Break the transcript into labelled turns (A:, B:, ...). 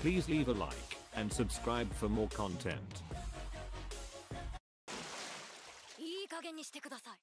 A: Please leave a like and subscribe for more content.
B: いい加減にしてください